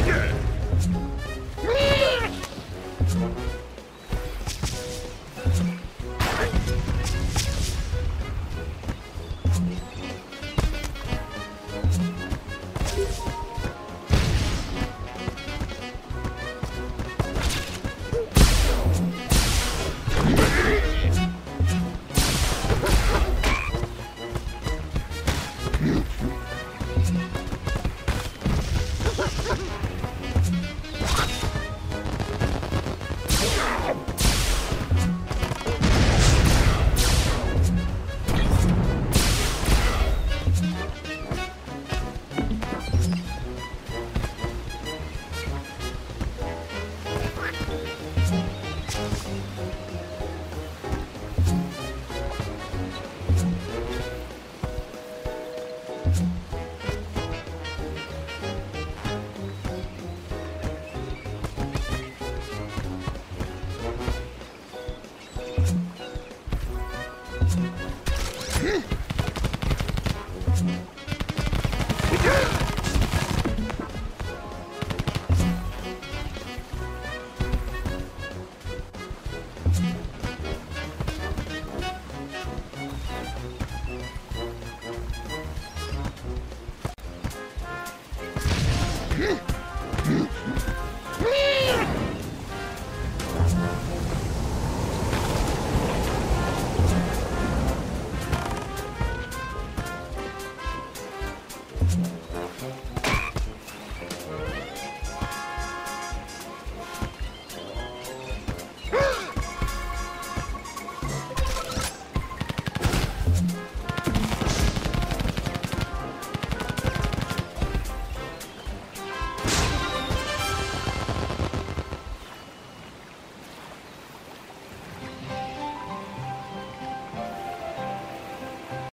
Again! Hmm.